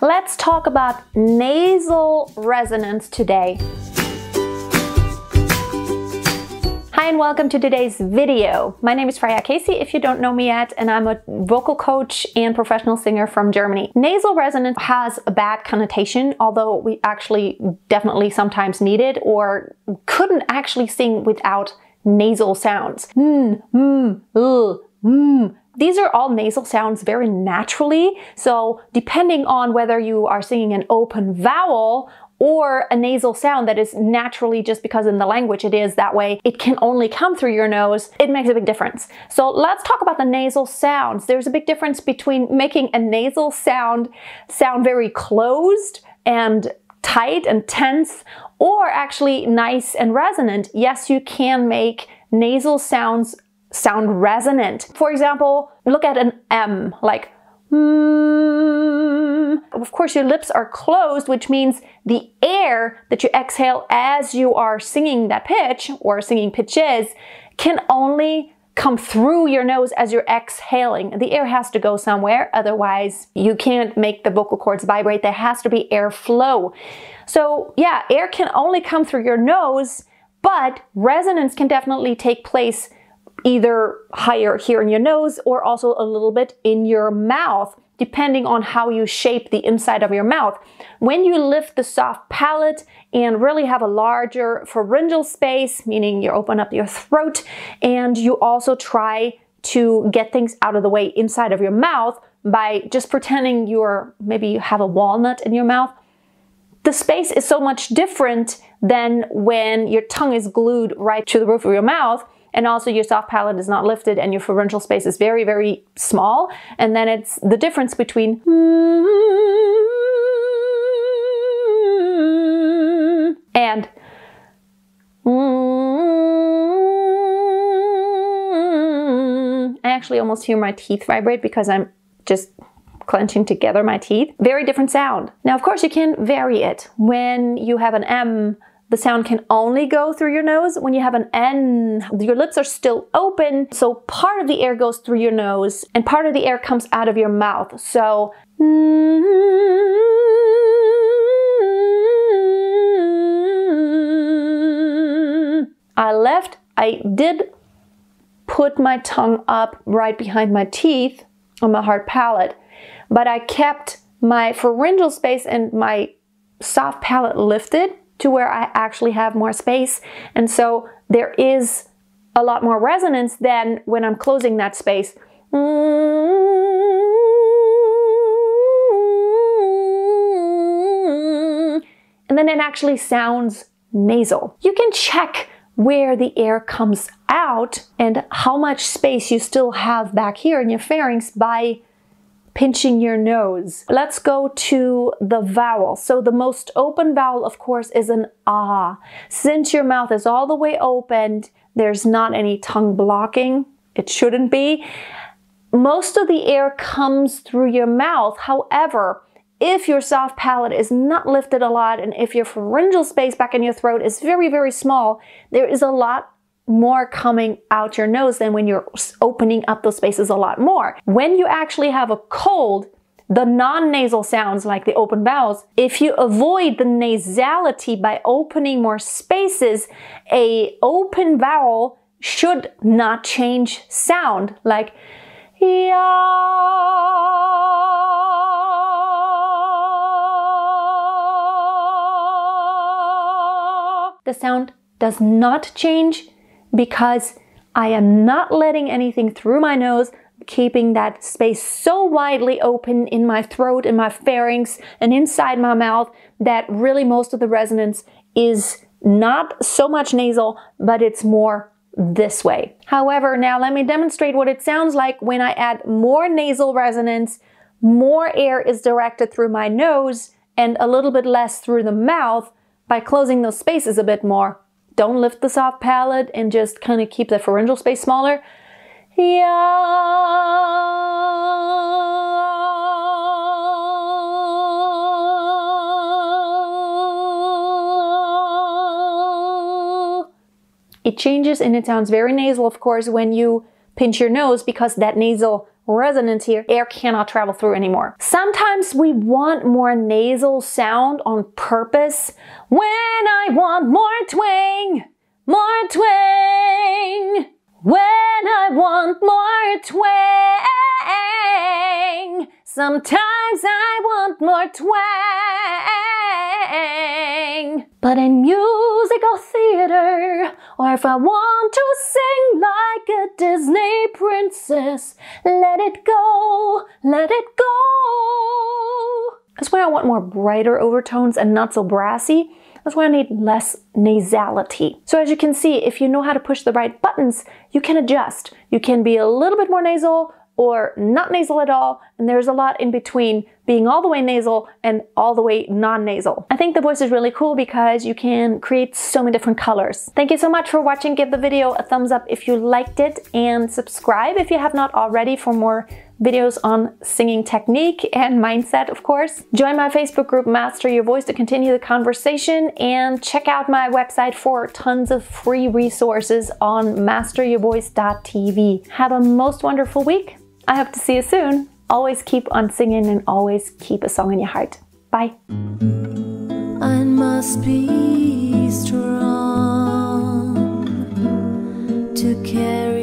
Let's talk about nasal resonance today. Hi and welcome to today's video. My name is Freya Casey if you don't know me yet and I'm a vocal coach and professional singer from Germany. Nasal resonance has a bad connotation although we actually definitely sometimes need it or couldn't actually sing without nasal sounds. Mm, mm, mm. These are all nasal sounds very naturally. So depending on whether you are singing an open vowel or a nasal sound that is naturally just because in the language it is that way, it can only come through your nose, it makes a big difference. So let's talk about the nasal sounds. There's a big difference between making a nasal sound sound very closed and tight and tense or actually nice and resonant. Yes, you can make nasal sounds sound resonant. For example, look at an M, like Mm. Of course, your lips are closed, which means the air that you exhale as you are singing that pitch or singing pitches can only come through your nose as you're exhaling. The air has to go somewhere, otherwise, you can't make the vocal cords vibrate. There has to be airflow. So, yeah, air can only come through your nose, but resonance can definitely take place either higher here in your nose or also a little bit in your mouth, depending on how you shape the inside of your mouth. When you lift the soft palate and really have a larger pharyngeal space, meaning you open up your throat, and you also try to get things out of the way inside of your mouth by just pretending you're maybe you have a walnut in your mouth. The space is so much different than when your tongue is glued right to the roof of your mouth and also your soft palate is not lifted and your pharyngeal space is very, very small. And then it's the difference between and I actually almost hear my teeth vibrate because I'm just clenching together my teeth. Very different sound. Now, of course, you can vary it. When you have an M the sound can only go through your nose. When you have an N, your lips are still open, so part of the air goes through your nose and part of the air comes out of your mouth. So, I left, I did put my tongue up right behind my teeth on my hard palate, but I kept my pharyngeal space and my soft palate lifted to where I actually have more space. And so there is a lot more resonance than when I'm closing that space. And then it actually sounds nasal. You can check where the air comes out and how much space you still have back here in your pharynx by pinching your nose. Let's go to the vowel. So the most open vowel, of course, is an ah. Since your mouth is all the way opened, there's not any tongue blocking. It shouldn't be. Most of the air comes through your mouth. However, if your soft palate is not lifted a lot and if your pharyngeal space back in your throat is very, very small, there is a lot more coming out your nose than when you're opening up those spaces a lot more. When you actually have a cold, the non-nasal sounds like the open vowels, if you avoid the nasality by opening more spaces, a open vowel should not change sound like yeah. The sound does not change because I am not letting anything through my nose, keeping that space so widely open in my throat, in my pharynx, and inside my mouth that really most of the resonance is not so much nasal, but it's more this way. However, now let me demonstrate what it sounds like when I add more nasal resonance, more air is directed through my nose, and a little bit less through the mouth by closing those spaces a bit more. Don't lift the soft palate and just kind of keep the pharyngeal space smaller. Yeah. It changes and it sounds very nasal, of course, when you pinch your nose because that nasal resonant here, air cannot travel through anymore. Sometimes we want more nasal sound on purpose. When I want more twang, more twang. When I want more twang. Sometimes I want more twang. But in musical theater, or if I want to sing like a Disney princess, let it go, let it go. That's why I want more brighter overtones and not so brassy. That's why I need less nasality. So as you can see, if you know how to push the right buttons, you can adjust. You can be a little bit more nasal or not nasal at all, and there's a lot in between being all the way nasal and all the way non-nasal. I think the voice is really cool because you can create so many different colors. Thank you so much for watching. Give the video a thumbs up if you liked it and subscribe if you have not already for more videos on singing technique and mindset, of course. Join my Facebook group, Master Your Voice, to continue the conversation and check out my website for tons of free resources on masteryourvoice.tv. Have a most wonderful week. I hope to see you soon. Always keep on singing and always keep a song in your heart. Bye. I must be strong to carry